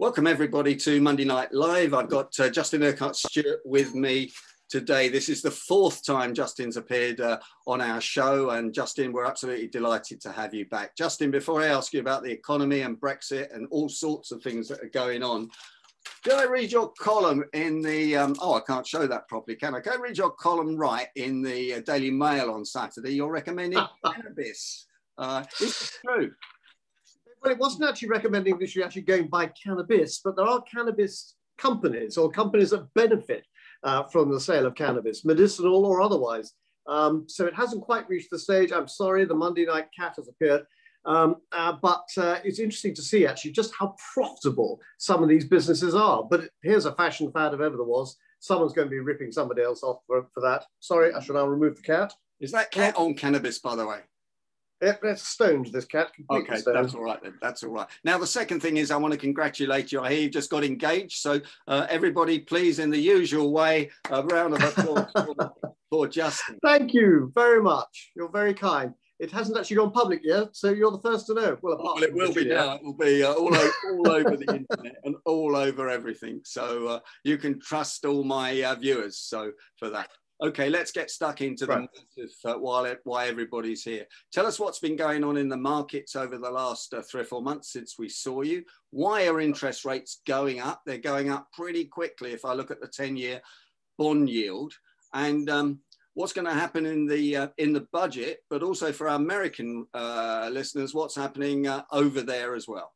Welcome everybody to Monday Night Live. I've got uh, Justin Urquhart Stewart with me today. This is the fourth time Justin's appeared uh, on our show. And Justin, we're absolutely delighted to have you back. Justin, before I ask you about the economy and Brexit and all sorts of things that are going on, did I read your column in the, um, oh, I can't show that properly, can I? Can I read your column right in the uh, Daily Mail on Saturday? You're recommending cannabis. Uh, is true? Well, it wasn't actually recommending that you actually go and buy cannabis, but there are cannabis companies or companies that benefit uh, from the sale of cannabis, medicinal or otherwise. Um, so it hasn't quite reached the stage. I'm sorry, the Monday night cat has appeared. Um, uh, but uh, it's interesting to see actually just how profitable some of these businesses are. But here's a fashion fad if ever there was. Someone's going to be ripping somebody else off for, for that. Sorry, I shall now remove the cat. Is that cat on cannabis, by the way? It, it's stoned, this cat. Okay, stoned. that's all right then. That's all right. Now, the second thing is I want to congratulate you. I hear you've just got engaged. So, uh, everybody, please, in the usual way, a round of applause for, for Justin. Thank you very much. You're very kind. It hasn't actually gone public yet, so you're the first to know. Well, well it will be now. It will be uh, all, over, all over the internet and all over everything. So uh, you can trust all my uh, viewers. So for that. Okay, let's get stuck into right. the uh, while why everybody's here. Tell us what's been going on in the markets over the last uh, three or four months since we saw you. Why are interest rates going up? They're going up pretty quickly. If I look at the ten-year bond yield, and um, what's going to happen in the uh, in the budget, but also for our American uh, listeners, what's happening uh, over there as well.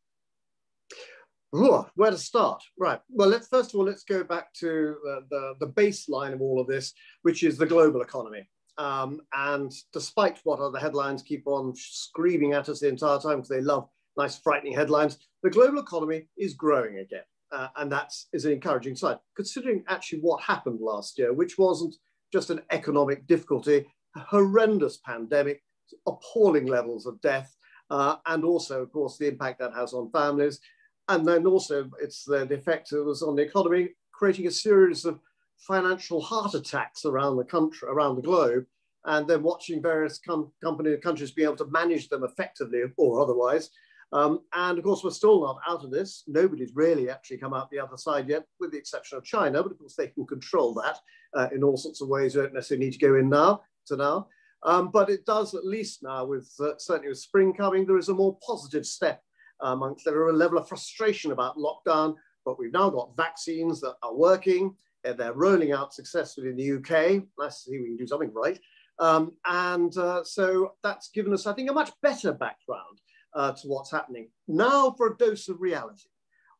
Where to start? Right. Well, let's first of all let's go back to uh, the the baseline of all of this, which is the global economy. Um, and despite what other headlines keep on screaming at us the entire time because they love nice frightening headlines, the global economy is growing again, uh, and that is an encouraging sign. Considering actually what happened last year, which wasn't just an economic difficulty, a horrendous pandemic, appalling levels of death, uh, and also, of course, the impact that has on families and then also it's the effect it was on the economy, creating a series of financial heart attacks around the country, around the globe, and then watching various com- company countries be able to manage them effectively or otherwise. Um, and of course, we're still not out of this. Nobody's really actually come out the other side yet, with the exception of China. But of course, they can control that uh, in all sorts of ways. You don't necessarily need to go in now to now. Um, but it does at least now, with uh, certainly with spring coming, there is a more positive step amongst there are a level of frustration about lockdown, but we've now got vaccines that are working. They're rolling out successfully in the UK. Nice to see we can do something right. Um, and uh, so that's given us, I think, a much better background uh, to what's happening. Now for a dose of reality.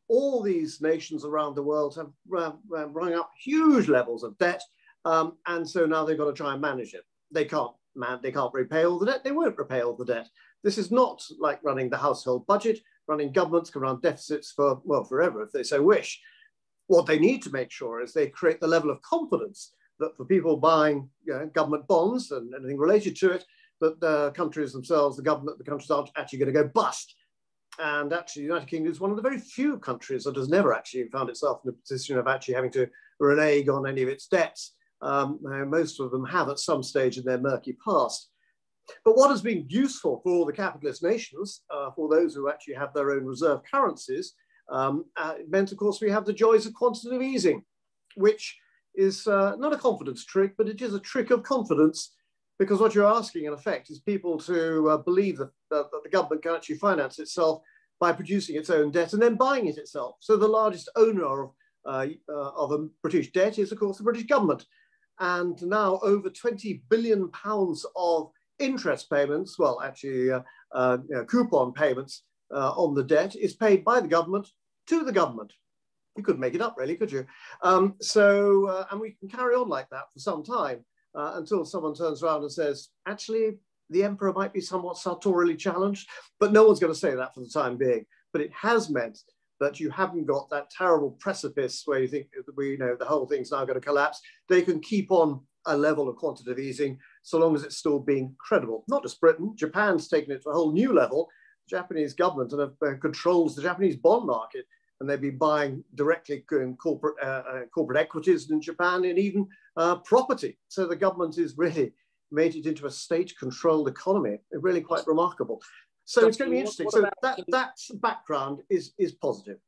All these nations around the world have uh, rung up huge levels of debt. Um, and so now they've got to try and manage it. They can't, man, they can't repay all the debt. They won't repay all the debt. This is not like running the household budget. Running governments can run deficits for, well, forever if they so wish. What they need to make sure is they create the level of confidence that for people buying you know, government bonds and anything related to it, that the countries themselves, the government, the countries aren't actually going to go bust. And actually, the United Kingdom is one of the very few countries that has never actually found itself in a position of actually having to renege on any of its debts. Um, most of them have at some stage in their murky past. But what has been useful for all the capitalist nations, uh, for those who actually have their own reserve currencies, um, uh, meant, of course, we have the joys of quantitative easing, which is uh, not a confidence trick, but it is a trick of confidence because what you're asking, in effect, is people to uh, believe that, that, that the government can actually finance itself by producing its own debt and then buying it itself. So the largest owner of, uh, uh, of a British debt is, of course, the British government. And now over 20 billion pounds of interest payments, well, actually uh, uh, you know, coupon payments uh, on the debt is paid by the government to the government. You couldn't make it up, really, could you? Um, so, uh, and we can carry on like that for some time uh, until someone turns around and says, actually, the emperor might be somewhat sartorially challenged, but no one's going to say that for the time being. But it has meant that you haven't got that terrible precipice where you think we, you know, the whole thing's now going to collapse. They can keep on a level of quantitative easing so long as it's still being credible. Not just Britain, Japan's taken it to a whole new level. The Japanese government and, uh, controls the Japanese bond market, and they've been buying directly in corporate, uh, uh, corporate equities in Japan and even uh, property. So the government is really made it into a state-controlled economy. Really quite remarkable. So, it's going to be interesting. So that, that background is, is positive.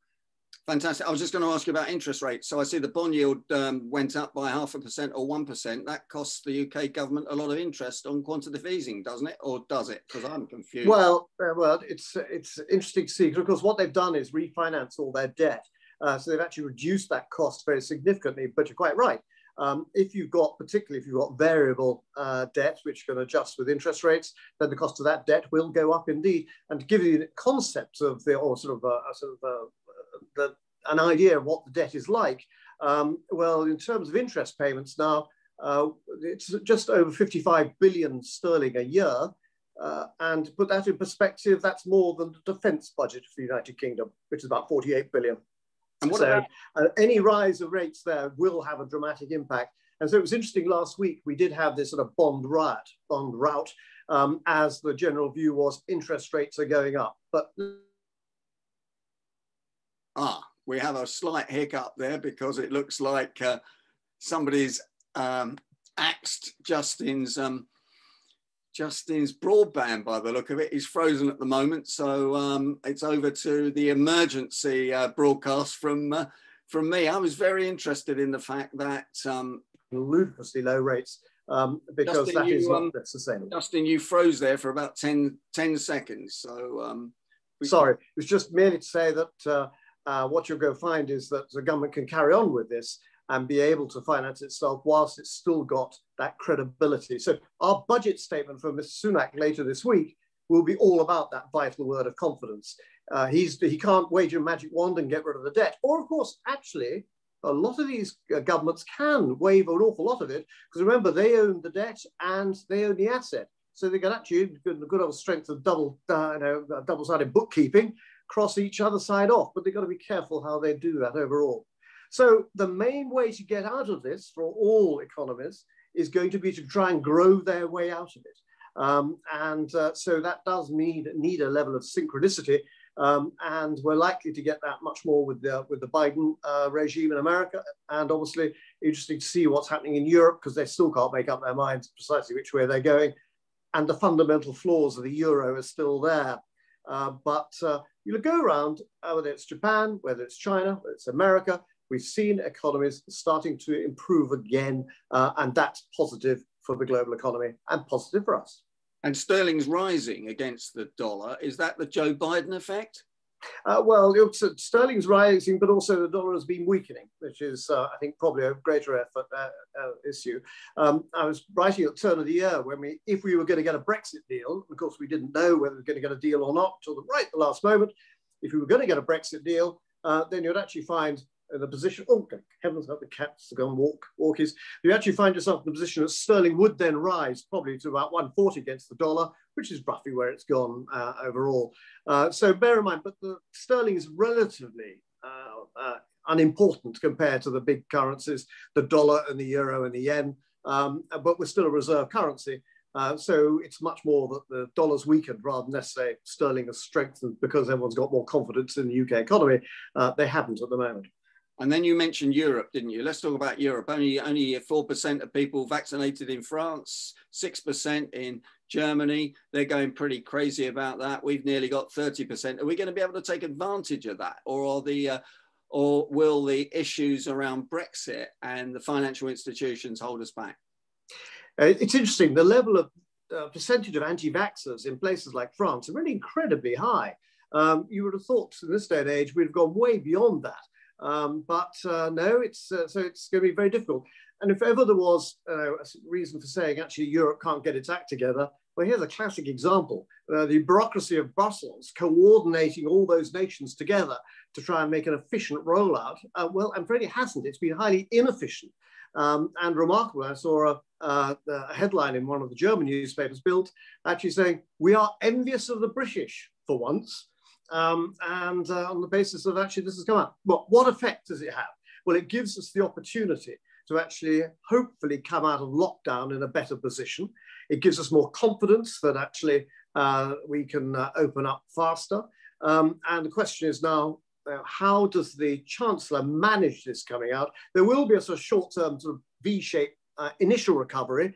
Fantastic. I was just going to ask you about interest rates. So I see the bond yield um, went up by half a percent or one percent. That costs the UK government a lot of interest on quantitative easing, doesn't it? Or does it? Because I'm confused. Well, uh, well, it's it's interesting to see because of course what they've done is refinance all their debt. Uh, so they've actually reduced that cost very significantly. But you're quite right. Um, if you've got, particularly if you've got variable uh, debt, which can adjust with interest rates, then the cost of that debt will go up indeed. And to give you the concept of the, or sort of, a, sort of a, the, an idea of what the debt is like. Um, well, in terms of interest payments now, uh, it's just over 55 billion sterling a year. Uh, and to put that in perspective, that's more than the defense budget for the United Kingdom, which is about 48 billion. And so about- uh, any rise of rates there will have a dramatic impact. And so it was interesting last week, we did have this sort of bond riot, bond rout, um, as the general view was interest rates are going up. But ah, we have a slight hiccup there because it looks like uh, somebody's um, axed Justin's um, Justin's broadband by the look of it. He's frozen at the moment, so um, it's over to the emergency uh, broadcast from uh, from me. I was very interested in the fact that um, ludicrously low rates um, because Justin, that you, is not um, sustainable. Justin, you froze there for about 10, 10 seconds. So um, sorry, it was just merely to say that uh, uh, what you'll go find is that the government can carry on with this and be able to finance itself whilst it's still got that credibility. So our budget statement from Mr. Sunak later this week will be all about that vital word of confidence. Uh, he's, he can't wage a magic wand and get rid of the debt. Or of course, actually, a lot of these uh, governments can waive an awful lot of it because remember, they own the debt and they own the asset. So they can actually, the good old strength of double, uh, you know, double-sided bookkeeping, cross each other side off, but they've got to be careful how they do that overall. So the main way to get out of this for all economies is going to be to try and grow their way out of it. Um, and uh, so that does need, need a level of synchronicity. Um, and we're likely to get that much more with the, with the Biden uh, regime in America. And obviously interesting to see what's happening in Europe because they still can't make up their minds precisely which way they're going. And the fundamental flaws of the euro are still there. Uh, but uh, you go around, uh, whether it's Japan, whether it's China, whether it's America, we've seen economies starting to improve again, and that's positive for the global economy and positive for us. And sterling's rising against the dollar. Is that the Joe Biden effect? Uh, well, sterling's rising, but also the dollar has been weakening, which is, uh, I think, probably a greater effort uh, uh, issue. Um, I was writing at the turn of the year when we, if we were going to get a Brexit deal, of course, we didn't know whether we were going to get a deal or not till the right the last moment. If we were going to get a Brexit deal, uh, then you'd actually find in a position, oh, heavens, help the cats to go and walk, walkies. You actually find yourself in a position that sterling would then rise probably to about 140 against the dollar, which is roughly where it's gone uh, overall. Uh, so bear in mind, but the sterling is relatively uh, uh, unimportant compared to the big currencies, the dollar and the euro and the yen, um, but we're still a reserve currency. Uh, so it's much more that the dollar's weakened rather than necessarily sterling has strengthened because everyone's got more confidence in the UK economy. Uh, they haven't at the moment. And then you mentioned Europe, didn't you? Let's talk about Europe. Only only four percent of people vaccinated in France, six percent in Germany. They're going pretty crazy about that. We've nearly got thirty percent. Are we going to be able to take advantage of that, or are the uh, or will the issues around Brexit and the financial institutions hold us back? Uh, it's interesting. The level of uh, percentage of anti-vaxxers in places like France are really incredibly high. Um, you would have thought in this day and age we'd have gone way beyond that. Um, but uh, no, it's uh, so it's going to be very difficult. And if ever there was uh, a reason for saying actually Europe can't get its act together, well, here's a classic example: uh, the bureaucracy of Brussels coordinating all those nations together to try and make an efficient rollout. Uh, well, I'm afraid it hasn't. It's been highly inefficient. Um, and remarkable, I saw a, a headline in one of the German newspapers, Bild actually saying, "We are envious of the British for once." Um, and uh, on the basis of actually this has come out. What effect does it have? Well, it gives us the opportunity to actually hopefully come out of lockdown in a better position. It gives us more confidence that actually uh, we can uh, open up faster. Um, and the question is now, uh, how does the Chancellor manage this coming out? There will be a sort of short-term sort of V-shaped uh, initial recovery.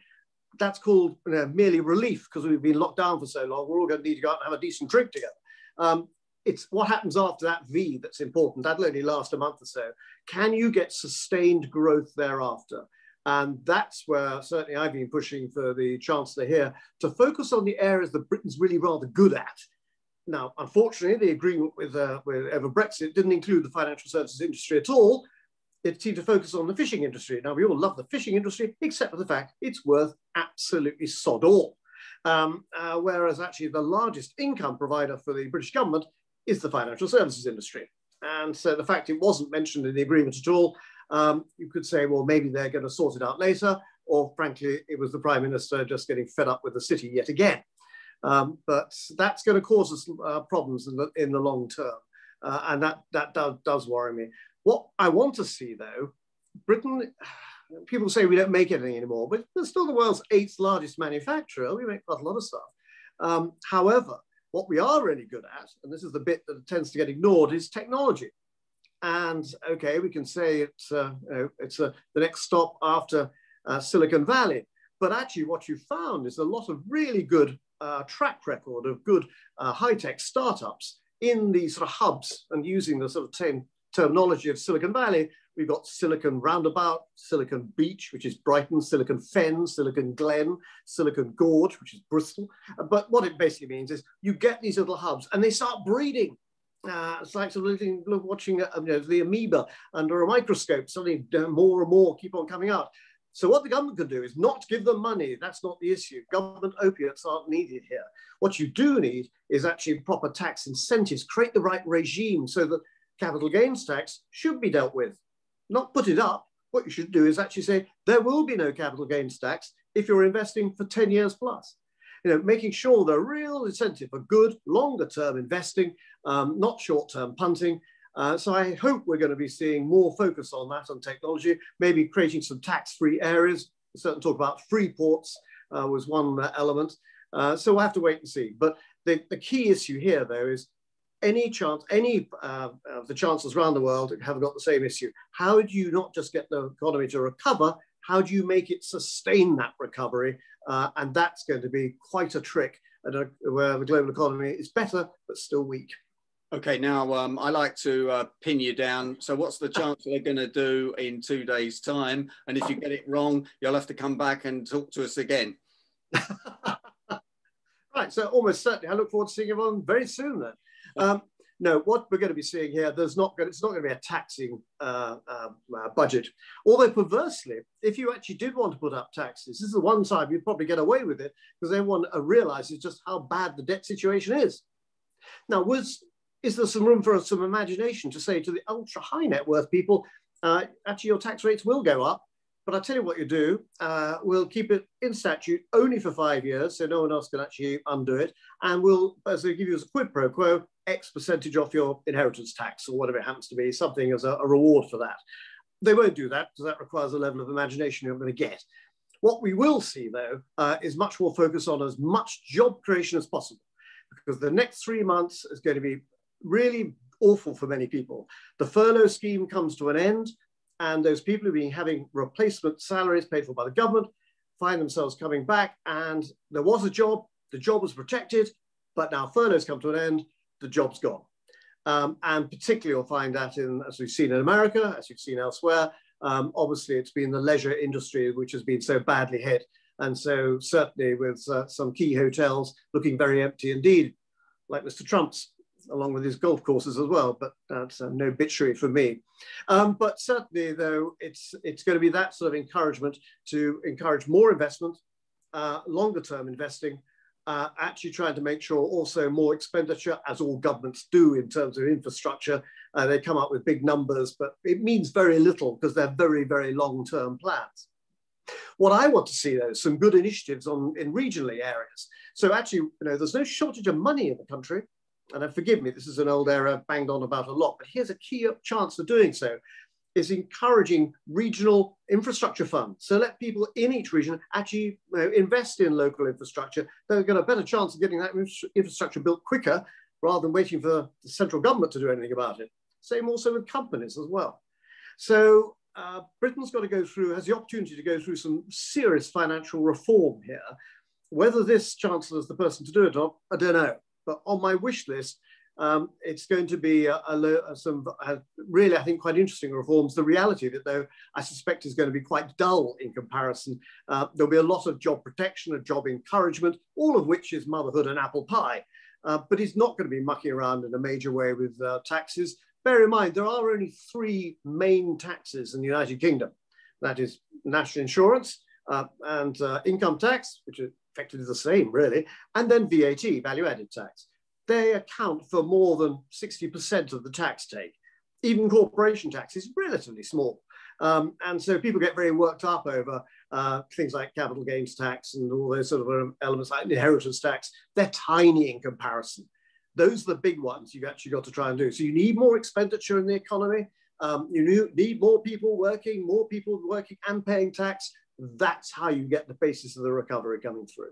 That's called you know, merely relief because we've been locked down for so long. We're all going to need to go out and have a decent drink together. Um, it's what happens after that V that's important. That'll only last a month or so. Can you get sustained growth thereafter? And that's where certainly I've been pushing for the Chancellor here to focus on the areas that Britain's really rather good at. Now, unfortunately, the agreement with, uh, with over Brexit didn't include the financial services industry at all. It seemed to focus on the fishing industry. Now, we all love the fishing industry, except for the fact it's worth absolutely sod all. Um, uh, whereas actually the largest income provider for the British government is the financial services industry. And so the fact it wasn't mentioned in the agreement at all, um, you could say, well, maybe they're going to sort it out later, or frankly, it was the prime minister just getting fed up with the city yet again. Um, but that's going to cause us uh, problems in the, in the long term. Uh, and that, that does, does worry me. What I want to see, though, Britain, people say we don't make anything anymore, but we're still the world's eighth largest manufacturer. We make quite a lot of stuff. Um, however, what we are really good at, and this is the bit that tends to get ignored, is technology. And okay, we can say it's, uh, you know, it's uh, the next stop after uh, Silicon Valley. But actually, what you found is a lot of really good uh, track record of good uh, high tech startups in these sort of hubs and using the sort of same terminology of Silicon Valley We've got Silicon Roundabout, Silicon Beach, which is Brighton, Silicon Fen, Silicon Glen, Silicon Gorge, which is Bristol. But what it basically means is you get these little hubs and they start breeding. Uh, it's like sort of watching uh, you know, the amoeba under a microscope, suddenly more and more keep on coming out. So what the government can do is not give them money. That's not the issue. Government opiates aren't needed here. What you do need is actually proper tax incentives, create the right regime so that capital gains tax should be dealt with not put it up. What you should do is actually say there will be no capital gains tax if you're investing for 10 years plus. You know, making sure the real incentive for good longer term investing, um, not short term punting. Uh, so I hope we're going to be seeing more focus on that on technology, maybe creating some tax-free areas. We certainly talk about free ports uh, was one element. Uh, so we'll have to wait and see. But the, the key issue here, though, is any chance, any uh, of the chancellors around the world have got the same issue. How do you not just get the economy to recover? How do you make it sustain that recovery? Uh, and that's going to be quite a trick a, where the global economy is better, but still weak. Okay, now um, I like to uh, pin you down. So, what's the chance they're going to do in two days' time? And if you get it wrong, you'll have to come back and talk to us again. right, so almost certainly, I look forward to seeing everyone very soon then. Um, no, what we're going to be seeing here, there's not going, it's not going to be a taxing uh, uh, uh, budget. Although perversely, if you actually did want to put up taxes, this is the one time you'd probably get away with it because everyone realizes just how bad the debt situation is. Now, was is there some room for some imagination to say to the ultra high net worth people, uh, actually your tax rates will go up, but I'll tell you what you do. Uh, we'll keep it in statute only for five years, so no one else can actually undo it. And we'll, as they give you as a quid pro quo, X percentage off your inheritance tax or whatever it happens to be, something as a, a reward for that. They won't do that because that requires a level of imagination you're going to get. What we will see, though, uh, is much more focus on as much job creation as possible, because the next three months is going to be really awful for many people. The furlough scheme comes to an end, and those people who've been having replacement salaries paid for by the government find themselves coming back, and there was a job, the job was protected, but now furloughs come to an end, the job's gone. Um, and particularly you'll find that in, as we've seen in America, as you've seen elsewhere, um, obviously it's been the leisure industry which has been so badly hit. And so certainly with uh, some key hotels looking very empty indeed, like Mr. Trump's, along with his golf courses as well, but that's uh, no bitchery for me. Um, but certainly though, it's, it's going to be that sort of encouragement to encourage more investment, uh, longer term investing, uh, actually trying to make sure also more expenditure, as all governments do in terms of infrastructure. Uh, they come up with big numbers, but it means very little because they're very, very long-term plans. What I want to see, though, is some good initiatives on in regionally areas. So actually, you know, there's no shortage of money in the country. And forgive me, this is an old era banged on about a lot, but here's a key chance for doing so is encouraging regional infrastructure funds. So let people in each region actually you know, invest in local infrastructure. They've got a better chance of getting that infrastructure built quicker rather than waiting for the central government to do anything about it. Same also with companies as well. So uh, Britain's got to go through, has the opportunity to go through some serious financial reform here. Whether this chancellor is the person to do it or I don't know. But on my wish list, Um, it's going to be a, a, some really, I think, quite interesting reforms. The reality that, though, I suspect is going to be quite dull in comparison. Uh, there'll be a lot of job protection, and job encouragement, all of which is motherhood and apple pie. Uh, but he's not going to be mucking around in a major way with uh, taxes. Bear in mind, there are only three main taxes in the United Kingdom. That is national insurance uh, and uh, income tax, which are effectively the same, really, and then VAT, value added tax they account for more than 60% of the tax take. Even corporation tax is relatively small. Um, and so people get very worked up over uh, things like capital gains tax and all those sort of um, elements like inheritance tax. They're tiny in comparison. Those are the big ones you've actually got to try and do. So you need more expenditure in the economy. Um, you need more people working, more people working and paying tax. That's how you get the basis of the recovery coming through.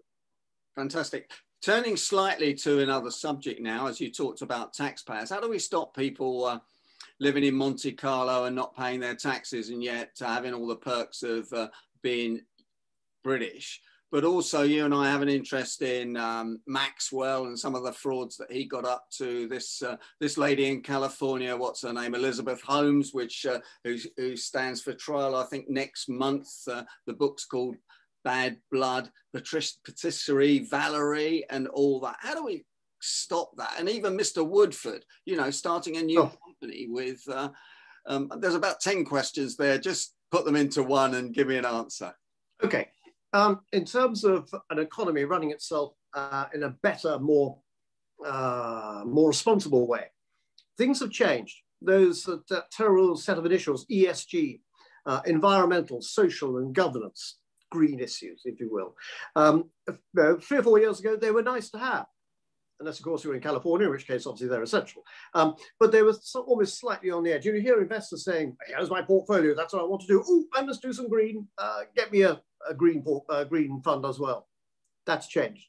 Fantastic. Turning slightly to another subject now, as you talked about taxpayers, how do we stop people uh, living in Monte Carlo and not paying their taxes and yet uh, having all the perks of uh, being British? But also, you and I have an interest in um, Maxwell and some of the frauds that he got up to. This uh, this lady in California, what's her name, Elizabeth Holmes, which uh, who, who stands for trial, I think next month. Uh, the book's called Bad Blood, Patricia, Patisserie, Valerie, and all that. How do we stop that? And even Mr. Woodford, you know, starting a new oh. company with, uh, um, there's about 10 questions there. Just put them into one and give me an answer. Okay. Um, in terms of an economy running itself uh, in a better, more, uh, more responsible way, things have changed. Those uh, terrible set of initials, ESG, uh, environmental, social, and governance, green issues, if you will. Um, three or four years ago, they were nice to have. Unless, of course, you were in California, in which case, obviously, they're essential. Um, but they were so, almost slightly on the edge. You hear investors saying, here's my portfolio, that's what I want to do. Oh, I must do some green. Uh, get me a, a green, uh, green fund as well. That's changed.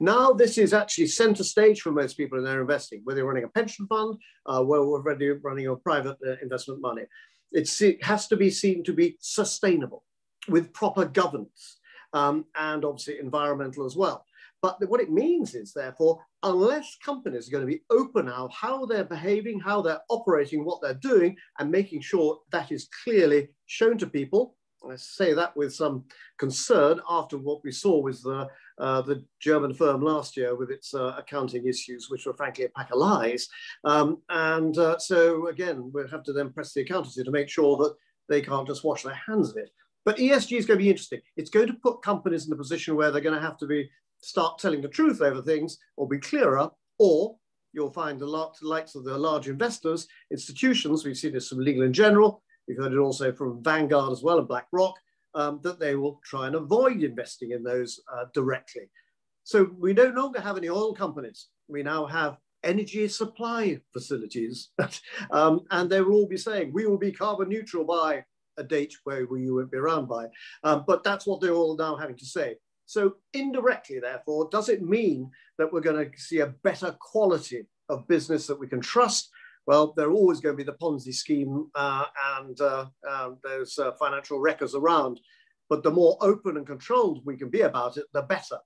Now this is actually center stage for most people in their investing, whether you're running a pension fund, uh, where we're running your private uh, investment money. It's, it has to be seen to be sustainable with proper governance um, and obviously environmental as well. But what it means is, therefore, unless companies are going to be open now how they're behaving, how they're operating, what they're doing, and making sure that is clearly shown to people, I say that with some concern after what we saw with the, uh, the German firm last year with its uh, accounting issues, which were frankly a pack of lies. Um, and uh, so again, we'll have to then press the accountancy to make sure that they can't just wash their hands of it. But ESG is going to be interesting. It's going to put companies in a position where they're going to have to be start telling the truth over things or be clearer, or you'll find lot likes of the large investors, institutions, we've seen this from Legal and General, we've heard it also from Vanguard as well and BlackRock, um, that they will try and avoid investing in those uh, directly. So we no longer have any oil companies. We now have energy supply facilities. um, and they will all be saying, we will be carbon neutral by a date where you won't be around by. Um, but that's what they're all now having to say. So indirectly, therefore, does it mean that we're going to see a better quality of business that we can trust? Well, there are always going to be the Ponzi scheme uh, and uh, um, those uh, financial wreckers around. But the more open and controlled we can be about it, the better.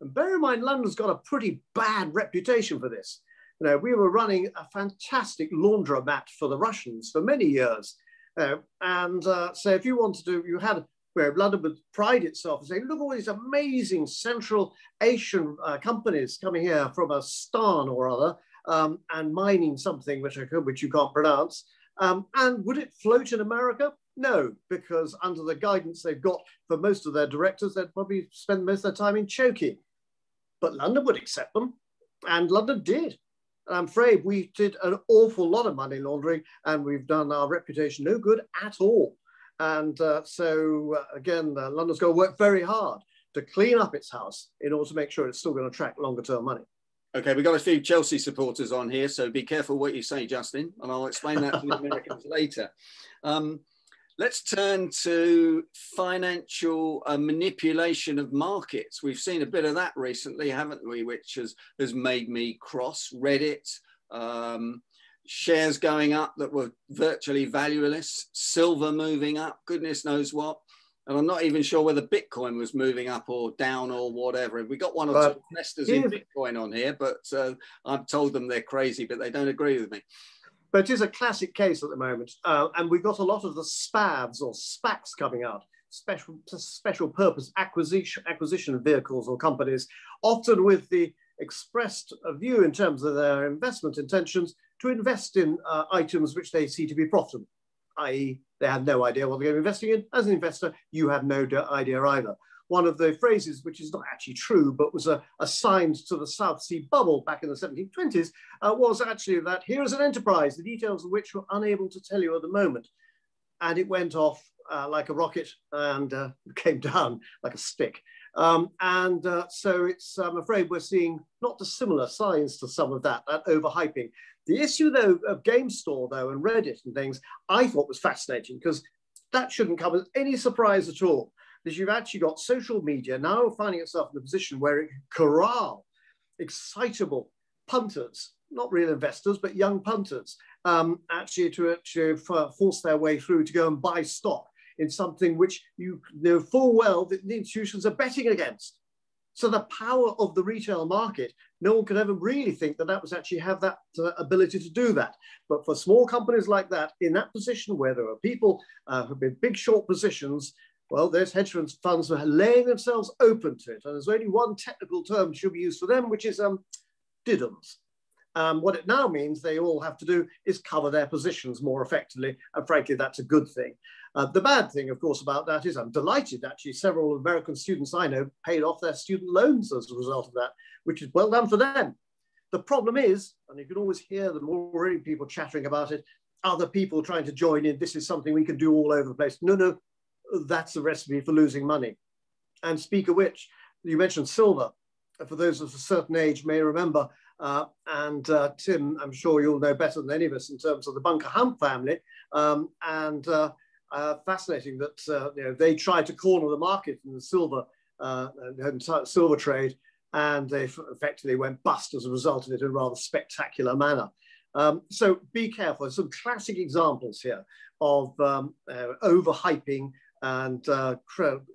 And bear in mind, London's got a pretty bad reputation for this. You know, we were running a fantastic laundromat for the Russians for many years. Uh, and uh, so if you wanted to, you had where London would pride itself and say, look all these amazing Central Asian uh, companies coming here from a stan or other um, and mining something which, I could, which you can't pronounce. Um, and would it float in America? No, because under the guidance they've got for most of their directors, they'd probably spend most of their time in choking. But London would accept them, and London did. I'm afraid we did an awful lot of money laundering and we've done our reputation no good at all. And uh, so, uh, again, uh, London's got to work very hard to clean up its house in order to make sure it's still going to attract longer term money. Okay, we've got a few Chelsea supporters on here, so be careful what you say, Justin, and I'll explain that to the Americans later. Um, Let's turn to financial uh, manipulation of markets. We've seen a bit of that recently, haven't we? Which has, has made me cross Reddit, um, shares going up that were virtually valueless, silver moving up, goodness knows what. and I'm not even sure whether Bitcoin was moving up or down or whatever. We got one or but two investors in Bitcoin on here, but uh, I've told them they're crazy, but they don't agree with me. But it is a classic case at the moment, uh, and we've got a lot of the SPAVs or SPACs coming out, special special purpose acquisition acquisition vehicles or companies, often with the expressed view in terms of their investment intentions to invest in uh, items which they see to be profitable, i.e., they have no idea what they're going to be investing in. As an investor, you have no idea either. One of the phrases, which is not actually true, but was uh, assigned to the South Sea bubble back in the 1720s, uh, was actually that here is an enterprise, the details of which we're unable to tell you at the moment. And it went off uh, like a rocket and uh, came down like a stick. Um, and uh, so it's, I'm afraid we're seeing not dissimilar signs to some of that, that overhyping. The issue though of GameStop though and Reddit and things, I thought was fascinating because that shouldn't come as any surprise at all. That you've actually got social media now finding itself in a position where it corral excitable punters, not real investors, but young punters, um, actually to actually force their way through to go and buy stock in something which you know full well that the institutions are betting against. So the power of the retail market, no one could ever really think that that was actually have that uh, ability to do that. But for small companies like that, in that position where there are people uh, who've been big short positions, well, those hedge funds are laying themselves open to it. And there's only one technical term should be used for them, which is um, diddums. Um, what it now means they all have to do is cover their positions more effectively. And frankly, that's a good thing. Uh, the bad thing, of course, about that is I'm delighted actually several American students I know paid off their student loans as a result of that, which is well done for them. The problem is, and you can always hear them already people chattering about it, other people trying to join in, this is something we can do all over the place. No, no, that's the recipe for losing money. And speak of which, you mentioned silver. For those of a certain age may remember, uh, and uh, Tim, I'm sure you'll know better than any of us in terms of the Bunker Hunt family. Um, and uh, uh, fascinating that uh, you know, they tried to corner the market in the silver uh, silver trade, and they effectively went bust as a result of it in a rather spectacular manner. Um, so be careful. Some classic examples here of um, overhyping and uh,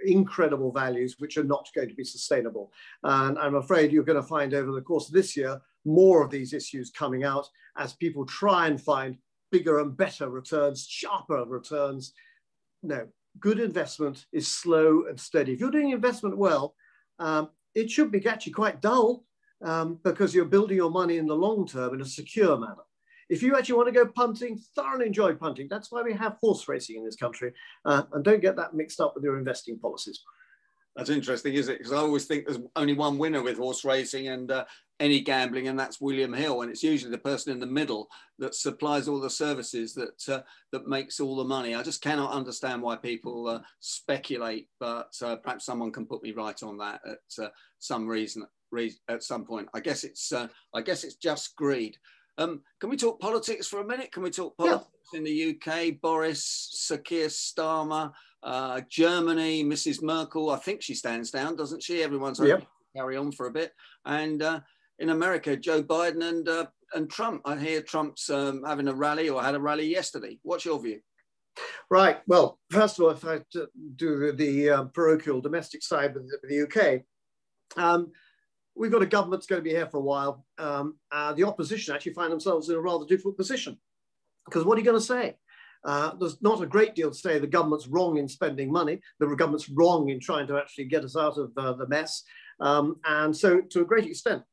incredible values which are not going to be sustainable. And I'm afraid you're going to find over the course of this year more of these issues coming out as people try and find bigger and better returns, sharper returns. No, good investment is slow and steady. If you're doing investment well, um, it should be actually quite dull um, because you're building your money in the long term in a secure manner. If you actually want to go punting, thoroughly enjoy punting. That's why we have horse racing in this country. Uh, and don't get that mixed up with your investing policies. That's interesting, is it? Because I always think there's only one winner with horse racing and uh, any gambling, and that's William Hill. And it's usually the person in the middle that supplies all the services that uh, that makes all the money. I just cannot understand why people uh, speculate, but uh, perhaps someone can put me right on that at uh, some reason, reason, at some point. I guess it's uh, I guess it's just greed. Um, can we talk politics for a minute? Can we talk politics yeah. in the UK? Boris, Sir Keir Starmer. Uh, Germany, Mrs. Merkel, I think she stands down, doesn't she? Everyone's yep. carry on for a bit. And uh, in America, Joe Biden and uh, and Trump. I hear Trump's um, having a rally or had a rally yesterday. What's your view? Right. Well, first of all, if I do the uh, parochial domestic side of the, with the UK, um, we've got a government that's going to be here for a while. Um, uh, the opposition actually find themselves in a rather difficult position because what are you going to say? Uh, there's not a great deal to say the government's wrong in spending money. The government's wrong in trying to actually get us out of uh, the mess. Um, and so, to a great extent,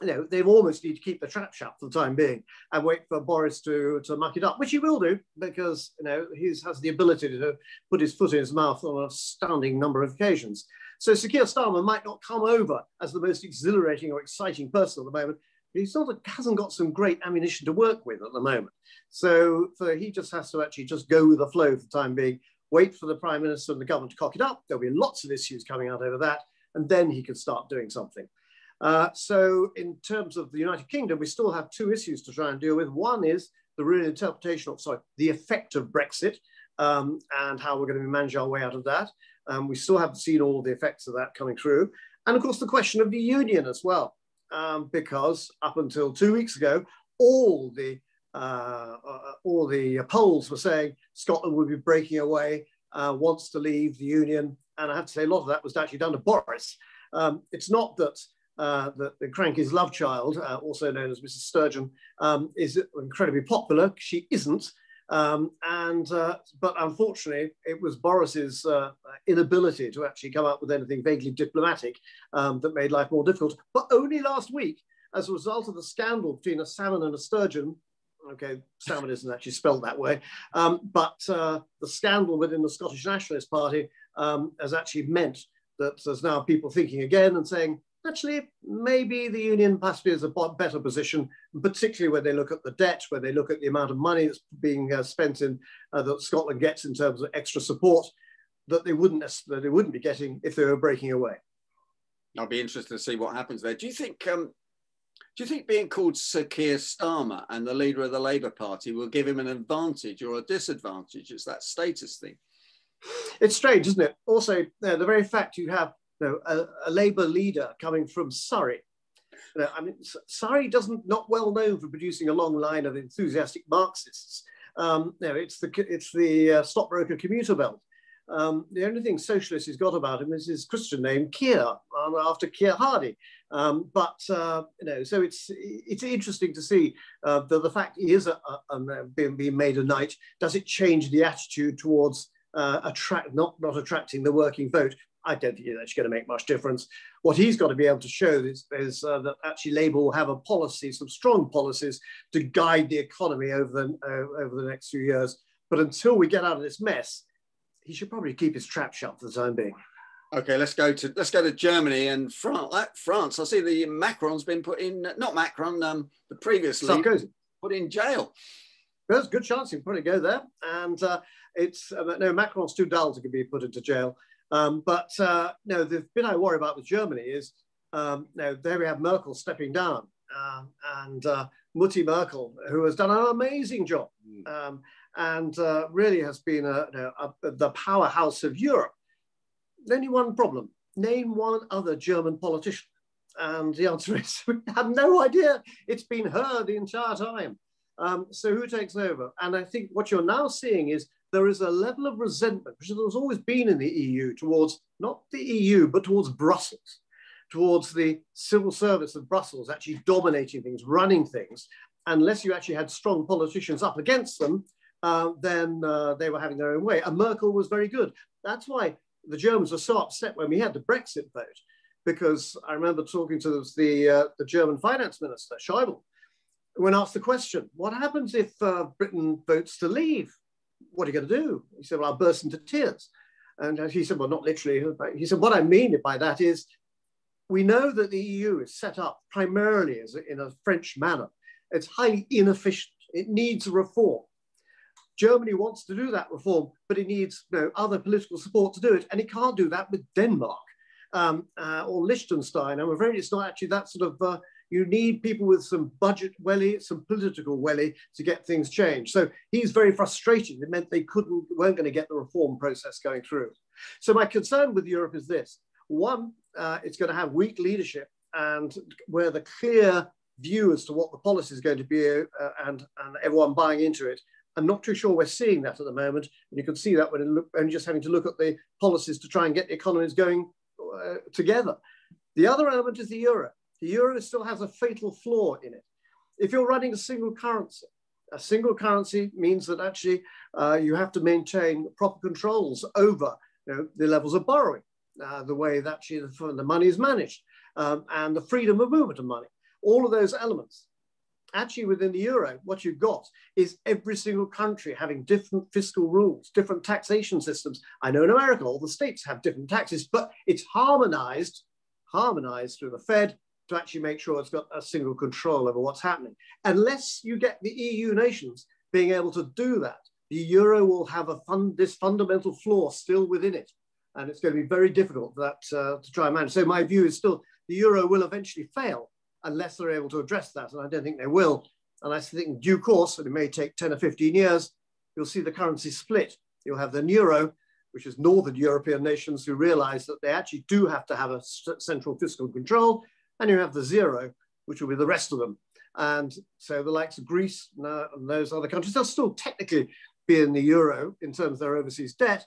you know, they've almost need to keep the trap shut for the time being and wait for Boris to, to muck it up, which he will do because, you know, he has the ability to put his foot in his mouth on an astounding number of occasions. So Sir Keir Starmer might not come over as the most exhilarating or exciting person at the moment, he sort of hasn't got some great ammunition to work with at the moment. So, so he just has to actually just go with the flow for the time being, wait for the Prime Minister and the government to cock it up. There'll be lots of issues coming out over that, and then he can start doing something. Uh, so in terms of the United Kingdom, we still have two issues to try and deal with. One is the real interpretation of, sorry, the effect of Brexit um, and how we're going to manage our way out of that. Um, we still haven't seen all the effects of that coming through. And of course, the question of the union as well um, because up until two weeks ago, all the uh, uh, all the polls were saying Scotland would be breaking away uh, wants to leave the union. And I have to say, a lot of that was actually done to Boris. Um, it's not that uh, that the Krankie's love child, uh, also known as Mrs. Sturgeon, um, is incredibly popular. She isn't. Um, and uh, but unfortunately, it was Boris's uh, inability to actually come up with anything vaguely diplomatic um, that made life more difficult. But only last week, as a result of the scandal between a salmon and a sturgeon, okay, salmon isn't actually spelled that way, um, but uh, the scandal within the Scottish Nationalist Party um, has actually meant that there's now people thinking again and saying, actually, maybe the union possibly is a better position, particularly when they look at the debt, when they look at the amount of money that's being uh, spent in uh, that Scotland gets in terms of extra support that they wouldn't that they wouldn't be getting if they were breaking away. I'll be interested to see what happens there. Do you think? Um, do you think being called Sir Keir Starmer and the leader of the Labour Party will give him an advantage or a disadvantage? It's that status thing. It's strange, isn't it? Also, know, the very fact you have you know, a, a Labour leader coming from Surrey. You know, I mean, Surrey doesn't not well known for producing a long line of enthusiastic Marxists. Um, know, it's the it's the uh, stockbroker commuter belt. Um, the only thing socialist he's got about him is his Christian name, Keir, um, after Keir Hardie. Um, but uh, you know, so it's it's interesting to see uh, that the fact he is a, a, a, being, being made a knight. Does it change the attitude towards uh, attract not not attracting the working vote? I don't think that's going to make much difference. What he's got to be able to show is, is uh, that actually Labour will have a policy, some strong policies to guide the economy over the, uh, over the next few years. But until we get out of this mess, he should probably keep his trap shut for the time being. Okay, let's go to let's go to Germany and France. France, I see the Macron's been put in, not Macron, um, the previous Sarkozy put in jail. There's a good chance he can probably go there, and uh, it's uh, no Macron's too dull to be put into jail. Um, but uh, no, the bit I worry about with Germany is um, no, there we have Merkel stepping down, uh, and uh, Mutti Merkel, who has done an amazing job, mm. um, and uh, really has been a, a, a, the powerhouse of Europe. Only one problem: name one other German politician, and the answer is we have no idea. It's been her the entire time. Um, so who takes over? And I think what you're now seeing is there is a level of resentment, which has always been in the EU towards not the EU, but towards Brussels, towards the civil service of Brussels actually dominating things, running things. Unless you actually had strong politicians up against them, uh, then uh, they were having their own way. And Merkel was very good. That's why the Germans were so upset when we had the Brexit vote, because I remember talking to the, uh, the German finance minister, Schäuble, when asked the question, what happens if uh, Britain votes to leave? What are you going to do? He said, well, I'll burst into tears. And he said, well, not literally. He said, what I mean by that is we know that the EU is set up primarily as a, in a French manner. It's highly inefficient. It needs reform. Germany wants to do that reform, but it needs you know, other political support to do it. And it can't do that with Denmark um, uh, or Liechtenstein. I'm afraid it's not actually that sort of uh, you need people with some budget welly, some political welly to get things changed. So he's very frustrated. It meant they couldn't, weren't going to get the reform process going through. So my concern with Europe is this. One, uh, it's going to have weak leadership and where the clear view as to what the policy is going to be uh, and, and everyone buying into it. I'm not too sure we're seeing that at the moment. And you can see that when look, just having to look at the policies to try and get the economies going uh, together. The other element is the euro the euro still has a fatal flaw in it. If you're running a single currency, a single currency means that actually uh, you have to maintain proper controls over you know, the levels of borrowing, uh, the way that actually the, the money is managed, um, and the freedom of movement of money. All of those elements. Actually, within the euro, what you've got is every single country having different fiscal rules, different taxation systems. I know in America, all the states have different taxes, but it's harmonized, harmonized through the Fed to actually make sure it's got a single control over what's happening. Unless you get the EU nations being able to do that, the euro will have a fun, this fundamental flaw still within it. And it's going to be very difficult for that, uh, to try and manage. So my view is still the euro will eventually fail unless they're able to address that. And I don't think they will. And I think in due course, and it may take 10 or 15 years, you'll see the currency split. You'll have the euro, which is Northern European nations who realize that they actually do have to have a central fiscal control and you have the zero, which will be the rest of them. And so the likes of Greece and those other countries, they'll still technically be in the euro in terms of their overseas debt,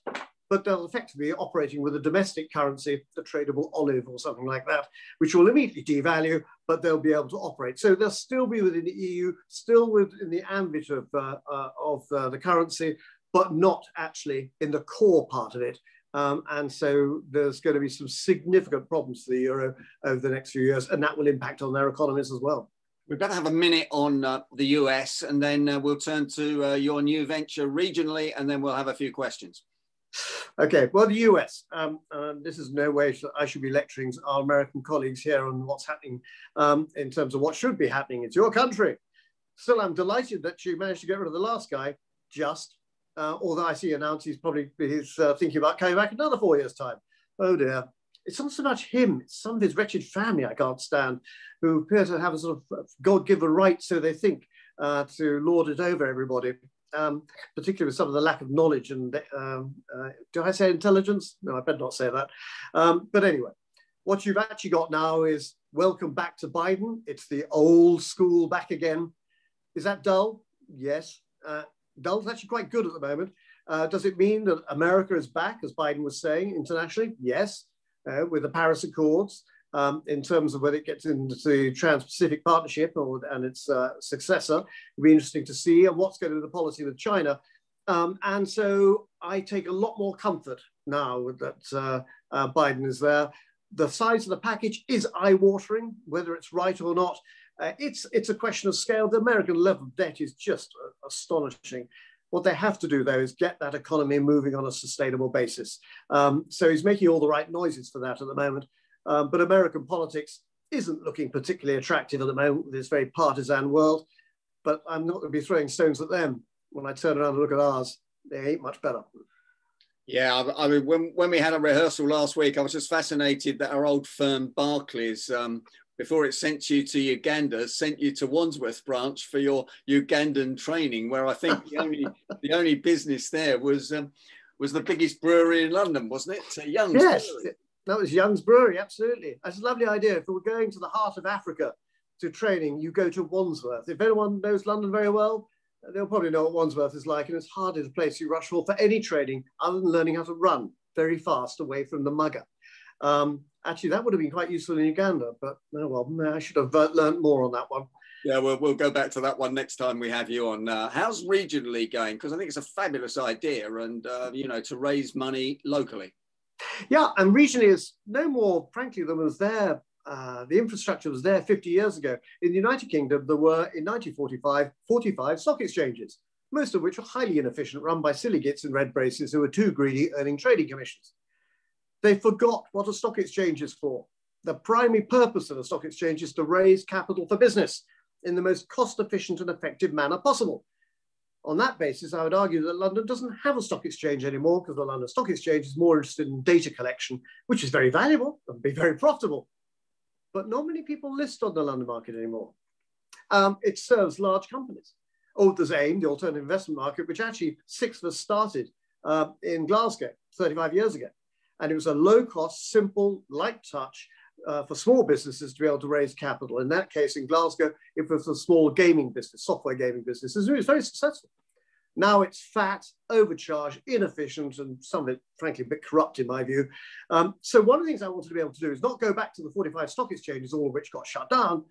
but they'll effectively be operating with a domestic currency, a tradable olive or something like that, which will immediately devalue, but they'll be able to operate. So they'll still be within the EU, still within the ambit of, uh, uh, of uh, the currency, but not actually in the core part of it. Um, and so there's going to be some significant problems for the euro over the next few years, and that will impact on their economies as well. We better have a minute on uh, the US, and then uh, we'll turn to uh, your new venture regionally, and then we'll have a few questions. Okay, well, the US. Um, uh, this is no way I should be lecturing our American colleagues here on what's happening um, in terms of what should be happening. It's your country. Still, I'm delighted that you managed to get rid of the last guy, just. Uh, although I see announced he's probably he's uh, thinking about coming back another four years' time. Oh dear. It's not so much him, it's some of his wretched family I can't stand, who appear to have a sort of God given right, so they think, uh, to lord it over everybody um, particularly with some of the lack of knowledge and um, uh, do I say intelligence? No, I better not say that. Um, but anyway, what you've actually got now is welcome back to Biden. It's the old school back again. Is that dull? Yes. Uh, dull is actually quite good at the moment. Uh, does it mean that America is back, as Biden was saying, internationally? Yes, uh, with the Paris Accords um, in terms of whether it gets into the Trans-Pacific Partnership or, and its uh, successor. It'll be interesting to see and what's going to be the policy with China. Um, and so I take a lot more comfort now that uh, uh, Biden is there. The size of the package is eye-watering, whether it's right or not. Uh, it's, it's a question of scale. The American level of debt is just uh, astonishing. What they have to do, though, is get that economy moving on a sustainable basis. Um, so he's making all the right noises for that at the moment. Um, but American politics isn't looking particularly attractive at the moment with this very partisan world. But I'm not going to be throwing stones at them when I turn around and look at ours. They ain't much better. Yeah, I mean, when, when we had a rehearsal last week, I was just fascinated that our old firm Barclays, um, before it sent you to Uganda, sent you to Wandsworth branch for your Ugandan training, where I think the only the only business there was um, was the biggest brewery in London, wasn't it? Young's yes, brewery. That was Young's Brewery, absolutely. That's a lovely idea. If we're going to the heart of Africa to training, you go to Wandsworth. If anyone knows London very well, they'll probably know what Wandsworth is like, and it's hardly the place you rush for for any training other than learning how to run very fast away from the mugger. Um, actually, that would have been quite useful in Uganda, but oh well, I should have uh, learned more on that one. Yeah, we'll, we'll go back to that one next time we have you on. Uh, how's regionally going? Because I think it's a fabulous idea, and uh, you know, to raise money locally. Yeah, and regionally is no more, frankly, than was there. Uh, the infrastructure was there 50 years ago. In the United Kingdom, there were in 1945 45 stock exchanges, most of which were highly inefficient, run by silly gits in red braces who were too greedy, earning trading commissions. They forgot what a stock exchange is for. The primary purpose of a stock exchange is to raise capital for business in the most cost efficient and effective manner possible on that basis, I would argue that London doesn't have a stock exchange anymore because the London Stock Exchange is more interested in data collection, which is very valuable and be very profitable. But not many people list on the London market anymore. Um, it serves large companies. Oh, there's AIM, the alternative investment market, which actually six of us started uh, in Glasgow 35 years ago. And it was a low cost, simple, light touch uh, for small businesses to be able to raise capital. In that case, in Glasgow, it was a small gaming business, software gaming business. It was very successful. Now it's fat, overcharged, inefficient, and some of it, frankly, a bit corrupt in my view. Um, so one of the things I wanted to be able to do is not go back to the 45 stock exchanges, all of which got shut down.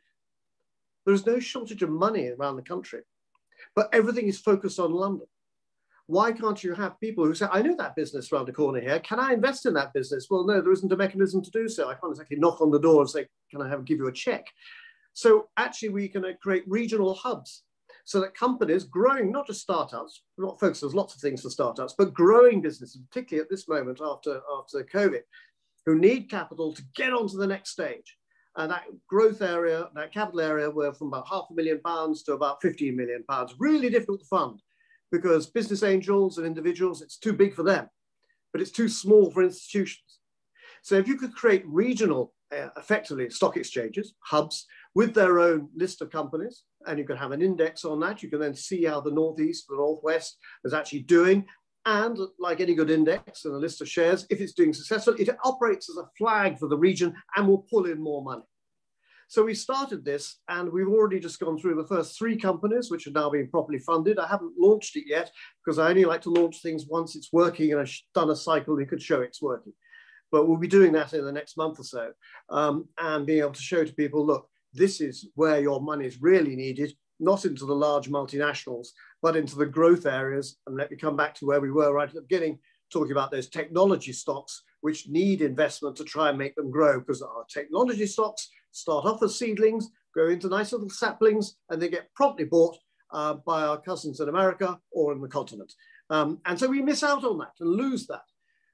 There's no shortage of money around the country, but everything is focused on London. Why can't you have people who say, I know that business around the corner here. Can I invest in that business? Well, no, there isn't a mechanism to do so. I can't exactly knock on the door and say, Can I have give you a check? So actually, we can uh, create regional hubs so that companies growing, not just startups, not focused on lots of things for startups, but growing businesses, particularly at this moment after, after COVID, who need capital to get onto the next stage. And that growth area, that capital area, were from about half a million pounds to about 15 million pounds. Really difficult to fund because business angels and individuals, it's too big for them, but it's too small for institutions. So if you could create regional, uh, effectively stock exchanges, hubs, with their own list of companies, and you could have an index on that, you can then see how the Northeast, the Northwest is actually doing. And like any good index and a list of shares, if it's doing successful, it operates as a flag for the region and will pull in more money. So we started this and we've already just gone through the first three companies, which are now being properly funded. I haven't launched it yet because I only like to launch things once it's working and I've done a cycle, we could show it's working. But we'll be doing that in the next month or so um, and being able to show to people, look, this is where your money is really needed, not into the large multinationals, but into the growth areas. And let me come back to where we were right at the beginning, talking about those technology stocks, which need investment to try and make them grow because our technology stocks start off as seedlings, grow into nice little saplings, and they get promptly bought uh, by our cousins in America or in the continent. Um, and so we miss out on that and lose that.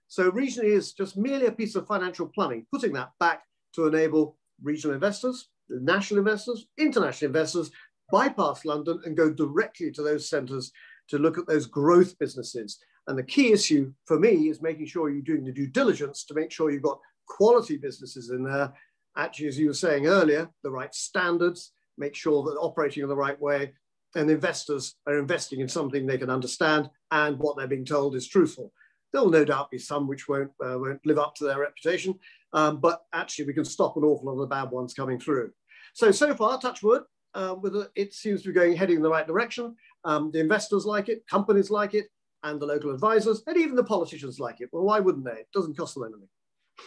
So regionally is just merely a piece of financial planning, putting that back to enable regional investors, national investors, international investors bypass London and go directly to those centres to look at those growth businesses. And the key issue for me is making sure you're doing the due diligence to make sure you've got quality businesses in there. Actually, as you were saying earlier, the right standards, make sure that operating in the right way, and investors are investing in something they can understand and what they're being told is truthful. There'll no doubt be some which won't, uh, won't live up to their reputation, um, but actually we can stop an awful lot of the bad ones coming through. So, so far, touch wood, uh, with a, it seems to be going heading in the right direction. Um, the investors like it, companies like it, and the local advisors, and even the politicians like it. Well, why wouldn't they? It doesn't cost them anything.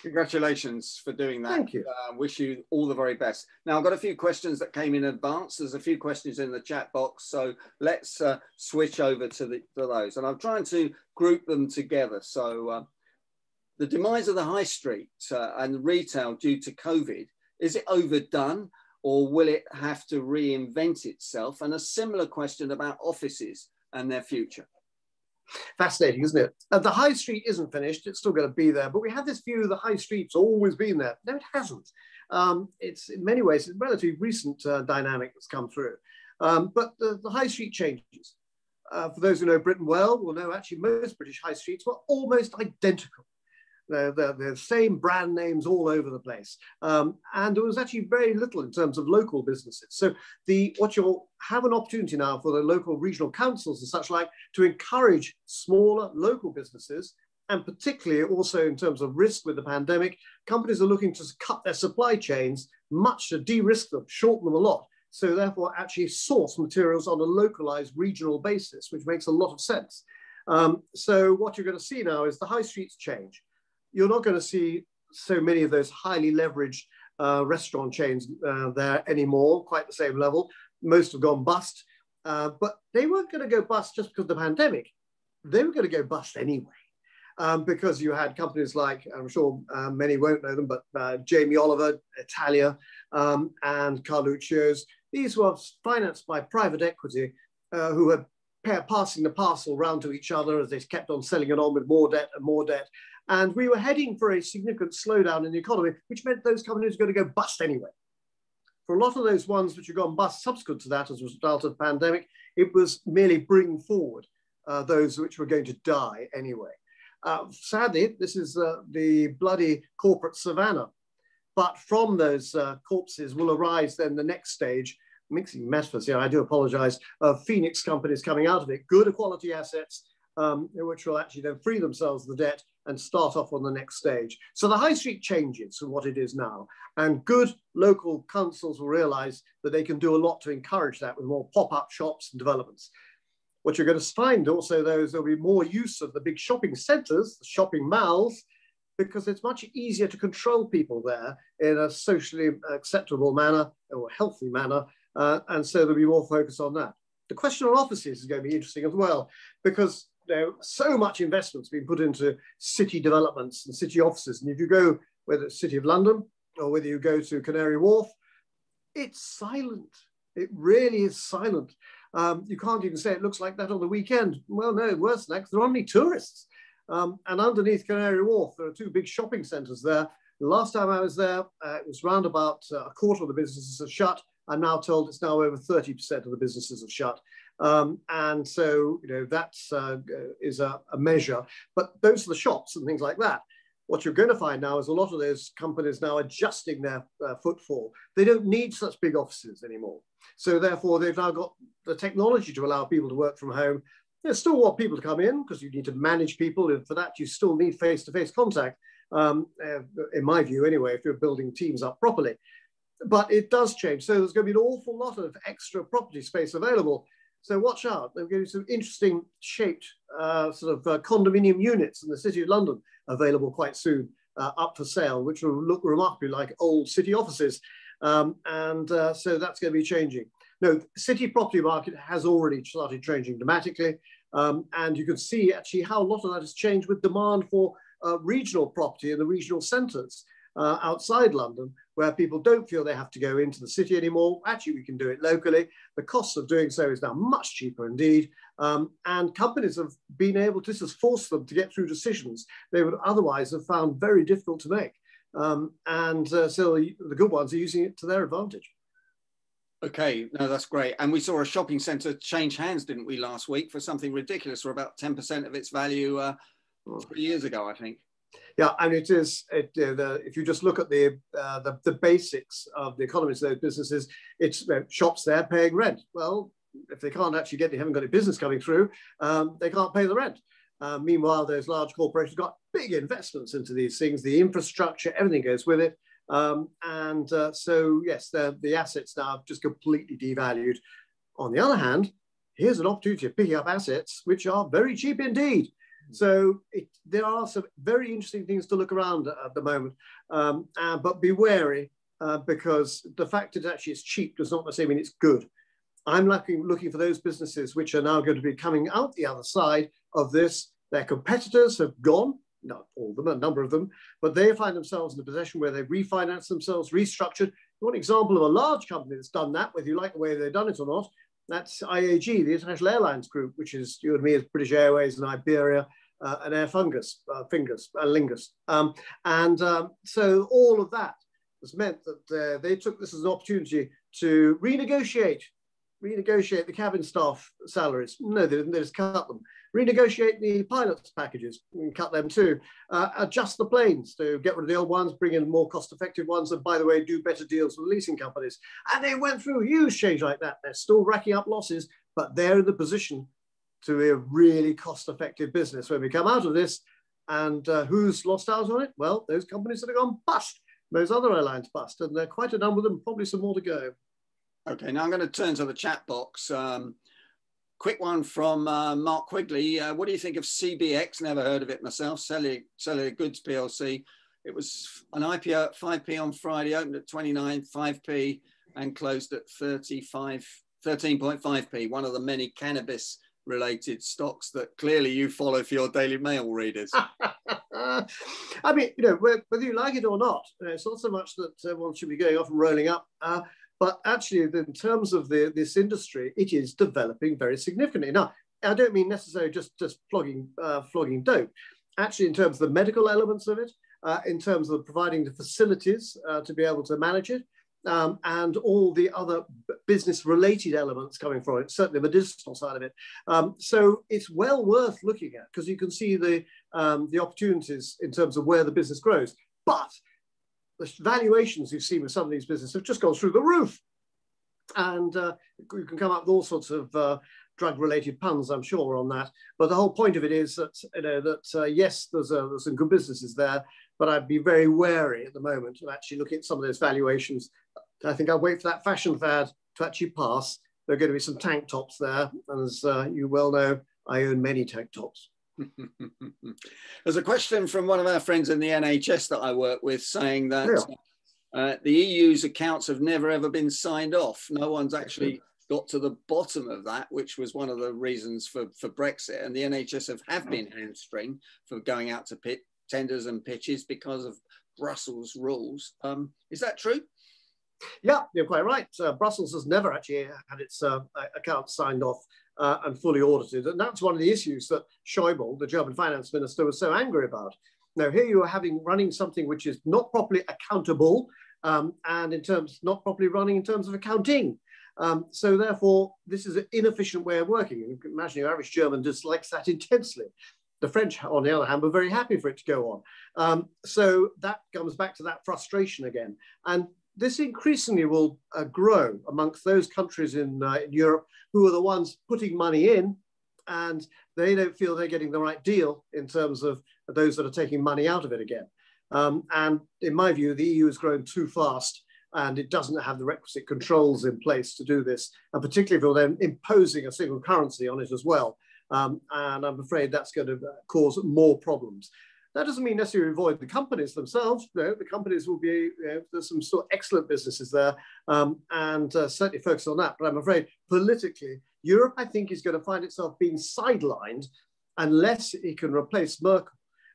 Congratulations for doing that. Thank you. Uh, wish you all the very best. Now, I've got a few questions that came in advance. There's a few questions in the chat box, so let's uh, switch over to, the, to those. And I'm trying to group them together. So, uh, the demise of the high street uh, and retail due to COVID, is it overdone? or will it have to reinvent itself? And a similar question about offices and their future. Fascinating, isn't it? Uh, the high street isn't finished, it's still going to be there, but we have this view the high street's always been there. No, it hasn't. Um, it's in many ways a relatively recent uh, dynamic that's come through. Um, but the, the, high street changes. Uh, for those who know Britain well, will know actually most British high streets were almost identical. The same brand names all over the place. Um, and there was actually very little in terms of local businesses. So the what you'll have an opportunity now for the local regional councils and such like to encourage smaller local businesses and particularly also in terms of risk with the pandemic, companies are looking to cut their supply chains much to de-risk them, shorten them a lot. So therefore actually source materials on a localized regional basis, which makes a lot of sense. Um, so what you're going to see now is the high streets change you're not going to see so many of those highly leveraged uh, restaurant chains uh, there anymore, quite the same level. Most have gone bust, uh, but they weren't going to go bust just because of the pandemic. They were going to go bust anyway. Um, because you had companies like, I'm sure uh, many won't know them, but uh, Jamie Oliver, Italia, um, and Carluccio's. These were financed by private equity uh, who were passing the parcel round to each other as they kept on selling it on with more debt and more debt. And we were heading for a significant slowdown in the economy, which meant those companies were going to go bust anyway. For a lot of those ones which have gone bust subsequent to that as a result of the pandemic, it was merely bringing forward uh, those which were going to die anyway. Uh, sadly, this is uh, the bloody corporate savannah. But from those uh, corpses will arise then the next stage, mixing metaphors here, I do apologize, of Phoenix companies coming out of it, good quality assets, um, which will actually then free themselves of the debt and start off on the next stage. So the high street changes from what it is now. And good local councils will realize that they can do a lot to encourage that with more pop-up shops and developments. What you're going to find also though is there'll be more use of the big shopping centers, the shopping malls, because it's much easier to control people there in a socially acceptable manner or healthy manner. Uh, and so there'll be more focus on that. The question on offices is going to be interesting as well, because know, so much investment's been put into city developments and city offices. And if you go, whether it's City of London or whether you go to Canary Wharf, it's silent. It really is silent. Um, you can't even say it looks like that on the weekend. Well, no, worse than that, there are only tourists. Um, and underneath Canary Wharf, there are two big shopping centres there. The last time I was there, uh, it was round about uh, a quarter of the businesses are shut. I'm now told it's now over 30% of the businesses have shut. Um, and so, you know, that uh, is a, a, measure, but those are the shops and things like that. What you're going to find now is a lot of those companies now adjusting their uh, footfall. They don't need such big offices anymore. So therefore, they've now got the technology to allow people to work from home. They still want people to come in because you need to manage people. And for that, you still need face-to-face -face contact, um, uh, in my view anyway, if you're building teams up properly. but it does change. So there's going to be an awful lot of extra property space available. So watch out. There are going to some interesting shaped uh, sort of uh, condominium units in the city of London available quite soon uh, up for sale, which will look remarkably like old city offices. Um, and uh, so that's going to be changing. No, city property market has already started changing dramatically. Um, and you can see actually how a lot of that has changed with demand for uh, regional property in the regional centres uh, outside London, where people don't feel they have to go into the city anymore. Actually, we can do it locally. The cost of doing so is now much cheaper indeed. Um, and companies have been able to, this has forced them to get through decisions they would otherwise have found very difficult to make. Um, and uh, so the good ones are using it to their advantage. Okay, no, that's great. And we saw a shopping centre change hands, didn't we, last week for something ridiculous, for about 10% of its value uh, three years ago, I think. Yeah, and it is. It, uh, the, if you just look at the, uh, the, the basics of the economies of those businesses, it's uh, shops there paying rent. Well, if they can't actually get, they haven't got a business coming through, um, they can't pay the rent. Uh, meanwhile, those large corporations got big investments into these things, the infrastructure, everything goes with it. Um, and uh, so, yes, the, the assets now have just completely devalued. On the other hand, here's an opportunity of picking up assets which are very cheap indeed. So it, there are some very interesting things to look around at, at the moment, um, uh, but be wary uh, because the fact that actually it's cheap does not necessarily mean it's good. I'm looking, looking for those businesses which are now going to be coming out the other side of this. Their competitors have gone, not all of them, a number of them, but they find themselves in a position where they've themselves, restructured. One example of a large company that's done that, whether you like the way they've done it or not, that's IAG, the International Airlines Group, which is you and me as British Airways and Iberia uh, and Air Fungus, uh, Fingers, uh, Lingus. Um, and um, so all of that has meant that uh, they took this as an opportunity to renegotiate renegotiate the cabin staff salaries. No, they didn't, they just cut them. Renegotiate the pilots packages and cut them too. Uh, adjust the planes to get rid of the old ones, bring in more cost effective ones, and by the way, do better deals with leasing companies. And they went through a huge change like that. They're still racking up losses, but they're in the position to be a really cost effective business when we come out of this. And uh, who's lost out on it? Well, those companies that have gone bust. Those other airlines bust, and there are quite a number of them, probably some more to go. Okay, now I'm going to turn to the chat box. Um, quick one from uh, Mark Quigley. Uh, what do you think of CBX? Never heard of it myself. Cellular, Cellular Goods PLC. It was an IPO at 5p on Friday, opened at 29, 5p, and closed at 35, 13.5p. One of the many cannabis related stocks that clearly you follow for your Daily Mail readers. I mean, you know, whether you like it or not, it's not so much that uh, one should be going off and rolling up. Uh, but actually, in terms of the, this industry, it is developing very significantly. Now, I don't mean necessarily just, just flogging, uh, flogging dope. Actually, in terms of the medical elements of it, uh, in terms of providing the facilities uh, to be able to manage it, um, and all the other business related elements coming from it, certainly the medicinal side of it. Um, so it's well worth looking at because you can see the, um, the opportunities in terms of where the business grows. But the valuations you've seen with some of these businesses have just gone through the roof. And uh, you can come up with all sorts of uh, drug-related puns, I'm sure, on that. But the whole point of it is that you know that uh, yes, there's, a, there's some good businesses there, but I'd be very wary at the moment of actually looking at some of those valuations. I think I'll wait for that fashion fad to actually pass. There are going to be some tank tops there, and as uh, you well know, I own many tank tops. There's a question from one of our friends in the NHS that I work with saying that uh, the EU's accounts have never ever been signed off. No one's actually got to the bottom of that, which was one of the reasons for, for Brexit. And the NHS have, have been hamstring for going out to pit tenders and pitches because of Brussels rules. Um, is that true? Yeah, you're quite right. Uh, Brussels has never actually had its uh, accounts signed off uh, and fully audited. And that's one of the issues that Schäuble, the German finance minister, was so angry about. Now, here you are having running something which is not properly accountable um, and in terms not properly running in terms of accounting. Um, so therefore, this is an inefficient way of working. You can imagine your average German dislikes that intensely. The French, on the other hand, were very happy for it to go on. Um, so that comes back to that frustration again. And this increasingly will uh, grow amongst those countries in, uh, in Europe who are the ones putting money in and they don't feel they're getting the right deal in terms of those that are taking money out of it again. Um, and in my view, the EU has grown too fast and it doesn't have the requisite controls in place to do this, and particularly if you're then imposing a single currency on it as well. Um, and I'm afraid that's going to cause more problems. That doesn't mean necessarily avoid the companies themselves. You the companies will be, there's some sort of excellent businesses there um, and uh, certainly focus on that. But I'm afraid politically, Europe, I think, is going to find itself being sidelined unless it can replace Merkel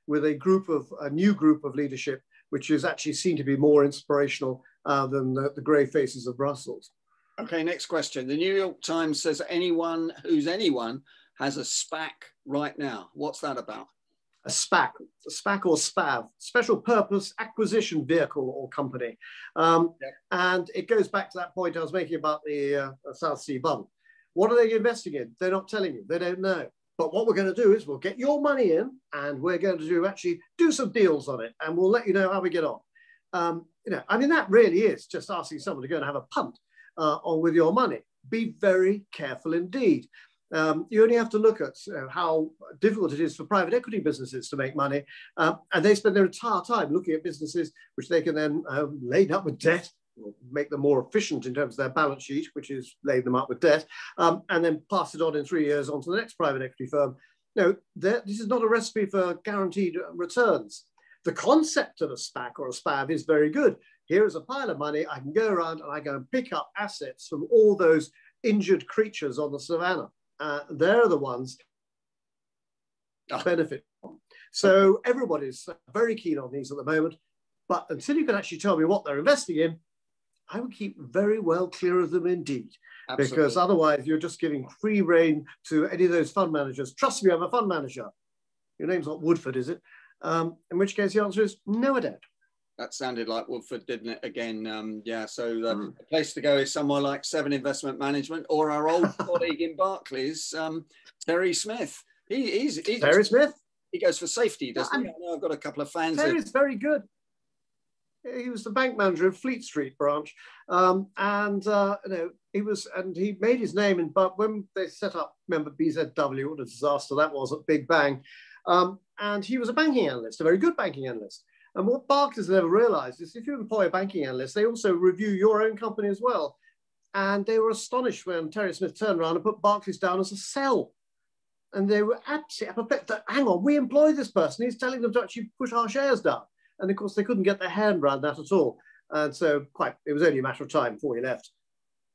with a group of, a new group of leadership, which is actually seen to be more inspirational uh, than the, the grey faces of Brussels. Okay, next question. The New York Times says anyone who's anyone has a SPAC right now. What's that about? A SPAC, a SPAC or SPAV, Special Purpose Acquisition Vehicle or Company. Um. And it goes back to that point I was making about the uh, South Sea bubble. What are they investing in? They're not telling you, they don't know. But what we're going to do is we'll get your money in and we're going to do actually do some deals on it and we'll let you know how we get on. Um, you know, I mean, that really is just asking someone to go and have a punt uh, on with your money. Be very careful indeed. Um, you only have to look at uh, how difficult it is for private equity businesses to make money. Uh, and they spend their entire time looking at businesses which they can then um, lay up with debt make them more efficient in terms of their balance sheet, which is lay them up with debt, um, and then pass it on in three years on to the next private equity firm. No, this is not a recipe for guaranteed returns. The concept of a SPAC or a SPAV is very good. Here is a pile of money. I can go around and I go and pick up assets from all those injured creatures on the savannah uh, they're the ones that benefit from. So everybody's very keen on these at the moment. But until you can actually tell me what they're investing in, I would keep very well clear of them indeed. Absolutely. Because otherwise, you're just giving free rein to any of those fund managers. Trust me, I'm a fund manager. Your name's not Woodford, is it? Um, in which case, the answer is no, I don't. That sounded like Woodford, didn't it? Again, um, yeah. So the, mm. place to go is somewhere like Seven Investment Management or our old colleague in Barclays, um, Terry Smith. He, he's, he's Terry Smith. He goes for safety, doesn't he? I know I've got a couple of fans. Terry's very good. He was the bank manager of Fleet Street branch, um, and uh, you know he was, and he made his name in. But when they set up, remember BZW, what a disaster that was at Big Bang, um, and he was a banking analyst, a very good banking analyst. And what Barclays never realized is if you employ a banking analyst, they also review your own company as well. And they were astonished when Terry Smith turned around and put Barclays down as a sell. And they were absolutely that, hang on, we employ this person. He's telling them to actually push our shares down. And of course, they couldn't get their hand around that at all. And so quite, it was only a matter of time before he left.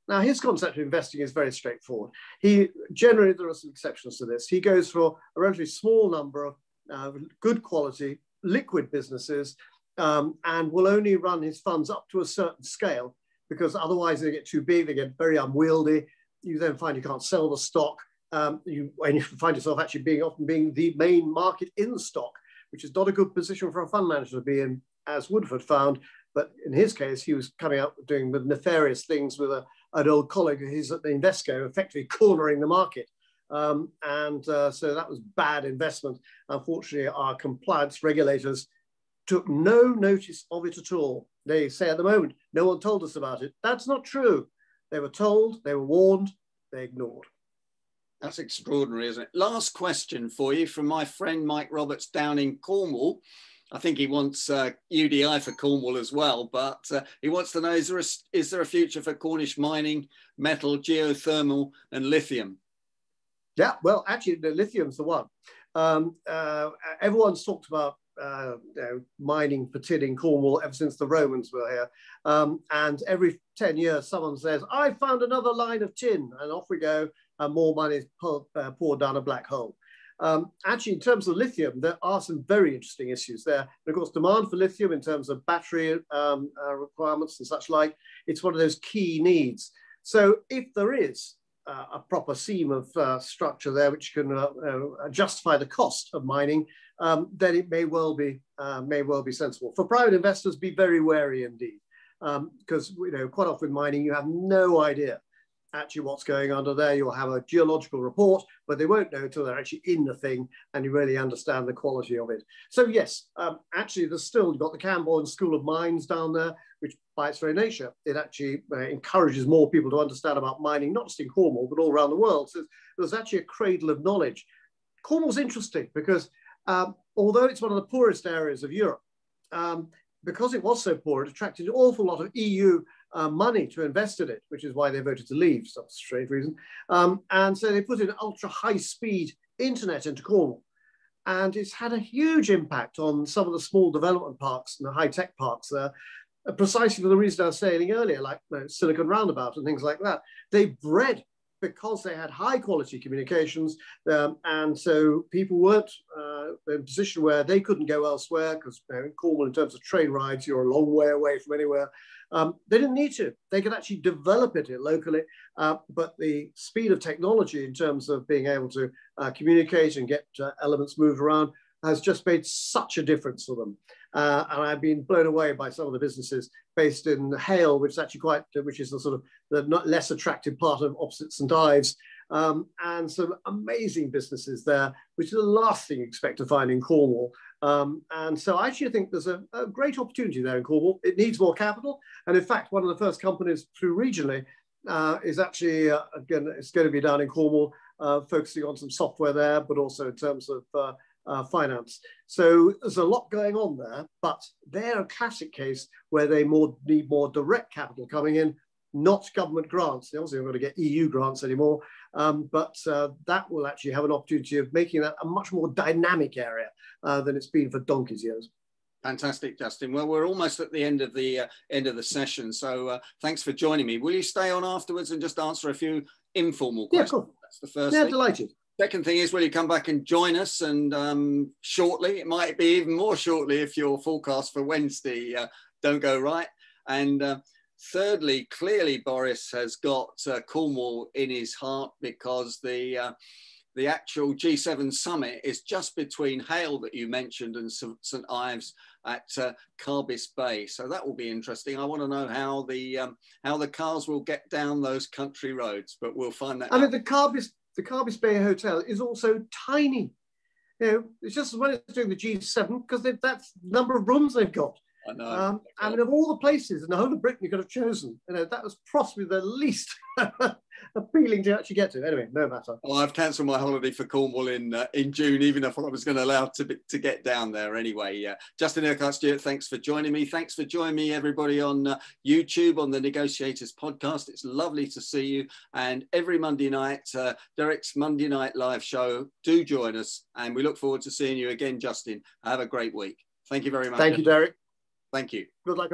Now, his concept of investing is very straightforward. He generally, there are some exceptions to this. He goes for a relatively small number of uh, good quality, liquid businesses um, and will only run his funds up to a certain scale because otherwise they get too big, they get very unwieldy. You then find you can't sell the stock. Um, you, and you find yourself actually being often being the main market in stock, which is not a good position for a fund manager to be in, as Woodford found. But in his case, he was coming out doing with nefarious things with a, an old colleague who's at the Invesco, effectively cornering the market. Um, and uh, so that was bad investment. Unfortunately, our compliance regulators took no notice of it at all. They say at the moment, no one told us about it. That's not true. They were told, they were warned, they ignored. That's extraordinary, isn't it? Last question for you from my friend Mike Roberts down in Cornwall. I think he wants uh, UDI for Cornwall as well, but uh, he wants to know is there, a, is there a future for Cornish mining, metal, geothermal, and lithium? Yeah, well, actually, the lithium's the one. Um, uh, everyone's talked about uh, you know, mining for tin in Cornwall ever since the Romans were here. Um, and every 10 years, someone says, I found another line of tin, and off we go, and more money is poured, uh, poured down a black hole. Um, actually, in terms of lithium, there are some very interesting issues there. And of course, demand for lithium in terms of battery um, uh, requirements and such like, it's one of those key needs. So if there is a proper seam of uh, structure there which can uh, uh, justify the cost of mining, um, then it may well be may well be sensible. For private investors, be very wary indeed, because um, you know quite often mining you have no idea actually what's going under there. You'll have a geological report, but they won't know until they're actually in the thing and you really understand the quality of it. So yes, um, actually there's still, you've got the Camborne School of Mines down there, which by its very nature, it actually uh, encourages more people to understand about mining, not just in Cornwall, but all around the world. So there's actually a cradle of knowledge. Cornwall's interesting because um, although it's one of the poorest areas of Europe, um, because it was so poor, it attracted an awful lot of EU uh, money to invest in it, which is why they voted to leave, some strange reason. Um, and so they put in ultra high speed internet into Cornwall. And it's had a huge impact on some of the small development parks and the high tech parks there, uh, precisely for the reason I was saying earlier, like you know, Silicon Roundabout and things like that. They bred because they had high quality communications. Um, and so people weren't uh, in a position where they couldn't go elsewhere because you know, in Cornwall, in terms of train rides, you're a long way away from anywhere. Um, they didn't need to. They could actually develop it locally, uh, but the speed of technology in terms of being able to uh, communicate and get uh, elements moved around has just made such a difference for them. Uh, and I've been blown away by some of the businesses based in Hayle, which is actually quite, which is the sort of the less attractive part of opposite St Ives, um, and some amazing businesses there, which is the last thing you expect to find in Cornwall. Um, and so I actually think there's a, a, great opportunity there in Cornwall. It needs more capital. And in fact, one of the first companies through regionally uh, is actually, uh, again, it's going to be down in Cornwall, uh, focusing on some software there, but also in terms of uh, finance. So there's a lot going on there, but they're a classic case where they more need more direct capital coming in, not government grants. They also haven't going to get EU grants anymore, um, but uh, that will actually have an opportunity of making that a much more dynamic area uh, than it's been for donkey's years. Fantastic, Justin. Well, we're almost at the end of the uh, end of the session, so uh, thanks for joining me. Will you stay on afterwards and just answer a few informal questions? Yeah, cool. That's the first. Yeah, thing. delighted. Second thing is, will you come back and join us? And um, shortly, it might be even more shortly if your forecast for Wednesday uh, don't go right. And uh, thirdly, clearly Boris has got uh, Cornwall in his heart because the uh, the actual G7 summit is just between Hayle that you mentioned and St Ives at uh, Carbis Bay. So that will be interesting. I want to know how the um, how the cars will get down those country roads, but we'll find that. I mean, the Carbis the Carbis Bay Hotel is also tiny. You know, it's just as well as doing the G7 because that's the number of rooms they've got. I know. Um, I mean, of all the places in the whole of Britain you could have chosen, you know, that was possibly the least appealing to actually get to. Anyway, no matter. Well, I've cancelled my holiday for Cornwall in uh, in June, even if I thought I was going to allow to to get down there anyway. Uh, Justin Urquhart Stewart, thanks for joining me. Thanks for joining me, everybody on uh, YouTube on the Negotiators podcast. It's lovely to see you. And every Monday night, uh, Derek's Monday Night Live show. Do join us, and we look forward to seeing you again, Justin. Have a great week. Thank you very much. Thank you, Derek. Thank you. Good luck.